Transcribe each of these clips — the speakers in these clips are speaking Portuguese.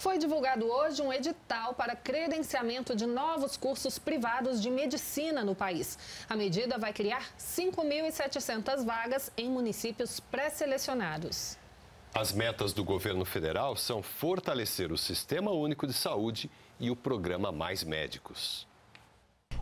Foi divulgado hoje um edital para credenciamento de novos cursos privados de medicina no país. A medida vai criar 5.700 vagas em municípios pré-selecionados. As metas do governo federal são fortalecer o Sistema Único de Saúde e o programa Mais Médicos.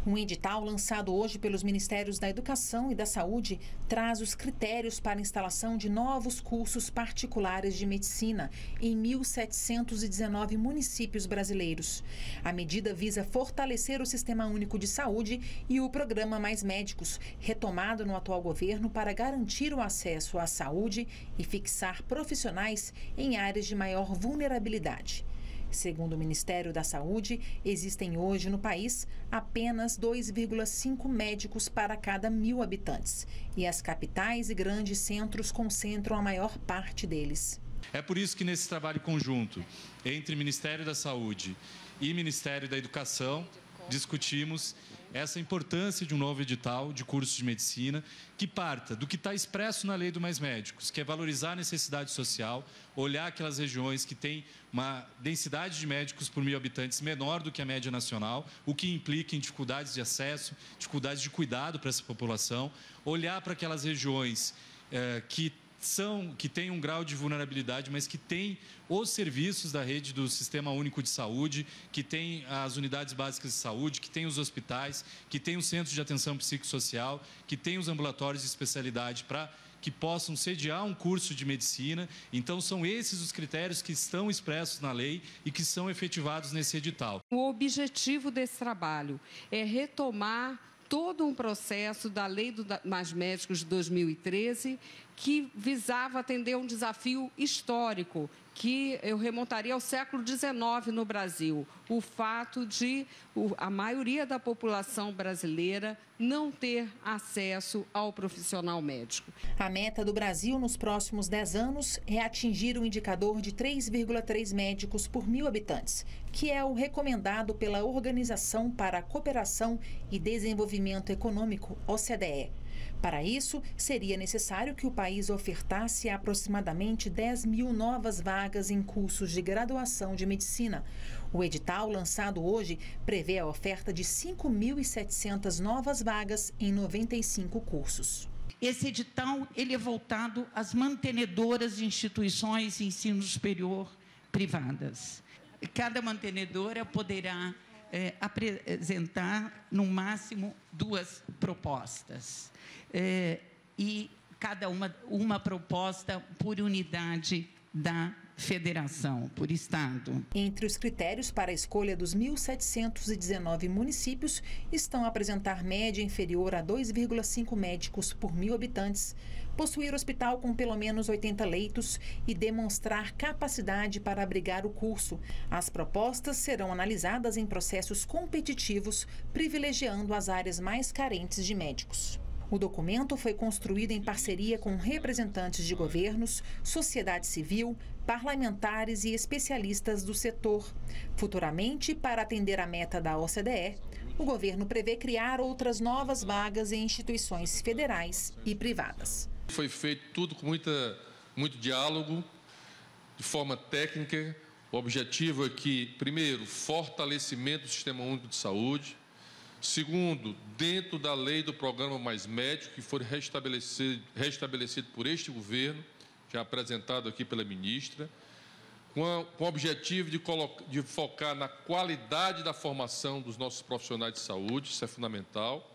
Um edital lançado hoje pelos Ministérios da Educação e da Saúde traz os critérios para instalação de novos cursos particulares de medicina em 1.719 municípios brasileiros. A medida visa fortalecer o Sistema Único de Saúde e o programa Mais Médicos, retomado no atual governo para garantir o acesso à saúde e fixar profissionais em áreas de maior vulnerabilidade. Segundo o Ministério da Saúde, existem hoje no país apenas 2,5 médicos para cada mil habitantes. E as capitais e grandes centros concentram a maior parte deles. É por isso que, nesse trabalho conjunto entre Ministério da Saúde e Ministério da Educação, discutimos essa importância de um novo edital de cursos de medicina que parta do que está expresso na lei do Mais Médicos, que é valorizar a necessidade social, olhar aquelas regiões que têm uma densidade de médicos por mil habitantes menor do que a média nacional, o que implica em dificuldades de acesso, dificuldades de cuidado para essa população, olhar para aquelas regiões eh, que são que têm um grau de vulnerabilidade, mas que têm os serviços da rede do Sistema Único de Saúde, que tem as unidades básicas de saúde, que tem os hospitais, que tem os centros de atenção psicossocial, que tem os ambulatórios de especialidade para que possam sediar um curso de medicina. Então, são esses os critérios que estão expressos na lei e que são efetivados nesse edital. O objetivo desse trabalho é retomar todo um processo da Lei do Mais Médicos de 2013 que visava atender um desafio histórico que eu remontaria ao século XIX no Brasil. O fato de a maioria da população brasileira não ter acesso ao profissional médico. A meta do Brasil nos próximos 10 anos é atingir o um indicador de 3,3 médicos por mil habitantes, que é o recomendado pela Organização para a Cooperação e Desenvolvimento Econômico, OCDE. Para isso, seria necessário que o país ofertasse aproximadamente 10 mil novas vagas em cursos de graduação de medicina. O edital, lançado hoje, prevê a oferta de 5.700 novas vagas em 95 cursos. Esse edital ele é voltado às mantenedoras de instituições de ensino superior privadas. Cada mantenedora poderá é, apresentar, no máximo, duas propostas. É, e cada uma, uma proposta por unidade da federação, por estado. Entre os critérios para a escolha dos 1.719 municípios estão apresentar média inferior a 2,5 médicos por mil habitantes, possuir hospital com pelo menos 80 leitos e demonstrar capacidade para abrigar o curso. As propostas serão analisadas em processos competitivos, privilegiando as áreas mais carentes de médicos. O documento foi construído em parceria com representantes de governos, sociedade civil, parlamentares e especialistas do setor. Futuramente, para atender a meta da OCDE, o governo prevê criar outras novas vagas em instituições federais e privadas. Foi feito tudo com muita, muito diálogo, de forma técnica. O objetivo é que, primeiro, fortalecimento do Sistema Único de Saúde, Segundo, dentro da lei do programa Mais Médico, que foi restabelecido, restabelecido por este governo, já apresentado aqui pela ministra, com, a, com o objetivo de, de focar na qualidade da formação dos nossos profissionais de saúde, isso é fundamental,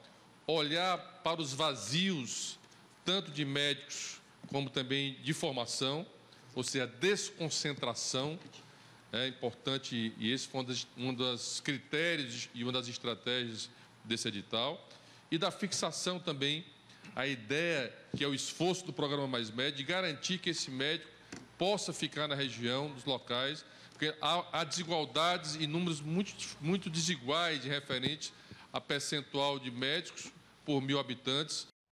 olhar para os vazios, tanto de médicos como também de formação, ou seja, desconcentração é importante, e esse foi um dos, um dos critérios e uma das estratégias desse edital, e da fixação também, a ideia, que é o esforço do programa Mais Médico, de garantir que esse médico possa ficar na região, nos locais, porque há, há desigualdades e números muito, muito desiguais de referente a percentual de médicos por mil habitantes